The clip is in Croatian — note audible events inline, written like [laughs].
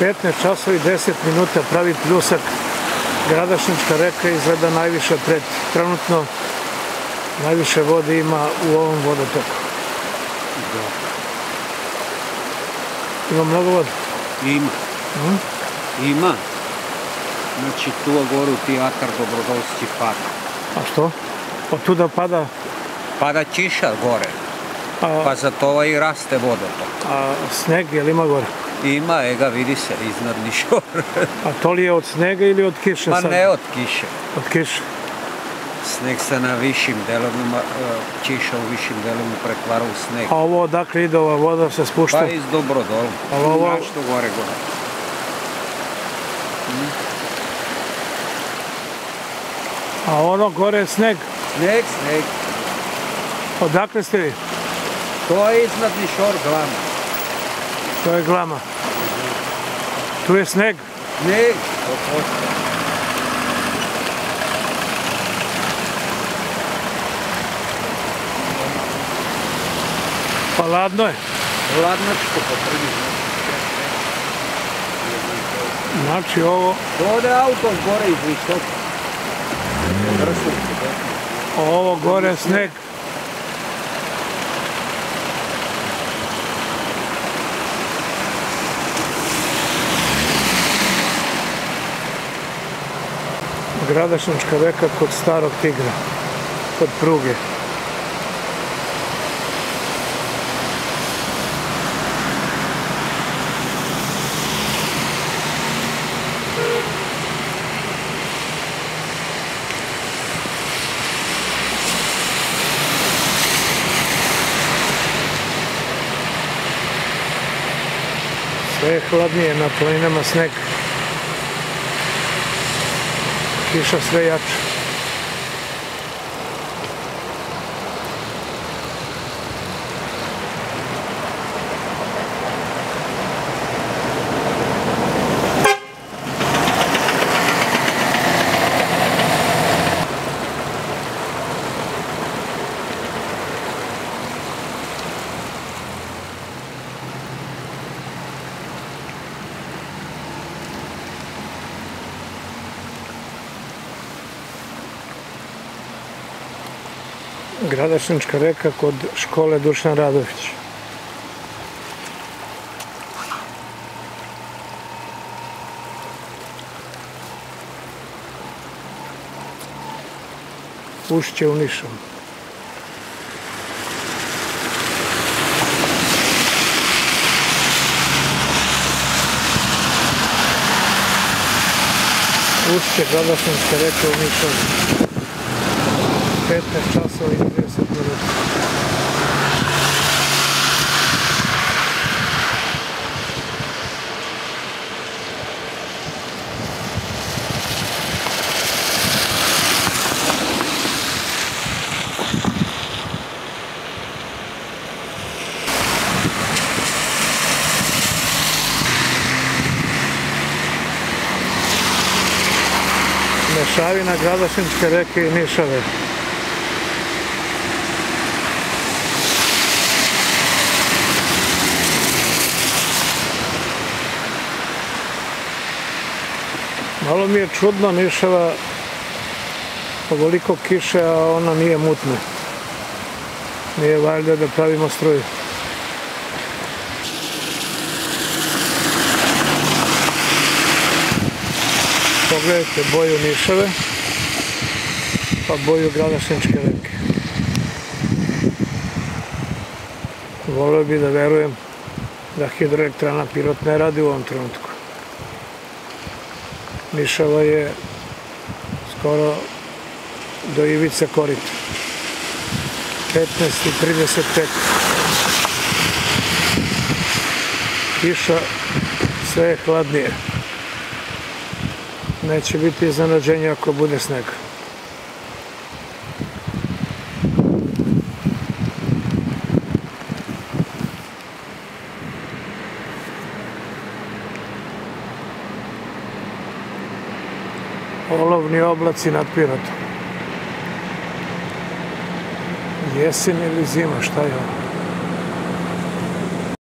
15 časova i 10 minuta pravi pljusak. Gradašnička reka izgleda najviše pred trenutno najviše vode ima u ovom vodotoku. Ima mnogo vode. Ima. Mhm. Ima. Znači tu gore u teatar Dobrodošći pada. A što? Od tuda pada, Pada kiša gore, a, pa zato ovaj raste vodotok. a sneg, jel ima gore? Ima, ega vidi se iznad Nišor. [laughs] A to li je od snega ili od kiše sad? ne od kiše. Od kiše. Sneg se na višim delovima, e, kiša u višim delovima pretvara u sneg. A ovo odakle ide ova voda se spušta? Pa iz Dobrodolu. A ovo- Nešto gore gore. A ono gore je sneg. Sneg, sneg. Odakle ste vi? To je iznad Nišor glama. To je glama. Tu je sneg. Postoje. Pa ladno je. Ladnačko po prvi. Znači ovo, To ode auto gore iz visoka. Ovo gore je sneg. Gradašnička reka kod starog tigra, kod pruge. Sve je hladnije, na planinama sneg. Kiša sve Gradašnička reka kod škole Dušan Radović. Ušće u Nišom. Ušće Gradašničke reke u Nišom. 15 časova i 30 minuta. Mešavina Gradašničke reke i Nišave. Malo mi je čudno Nišava ovoliko kiše, a ona nije mutna. Nije valjda da pravimo struju. Pogledajte boju Nišave, pa boju Gradašničke reke. Volio bi da verujem da hidroelektrana Pirot ne radi u ovom trenutku. Nišava je skoro do ivice korita. 15 i 35. Kiša, sve je hladnije. Neće biti iznenađenja ako bude sneg. Olovni oblaci nad Pirotom. Jesen ili zima, šta je ovo?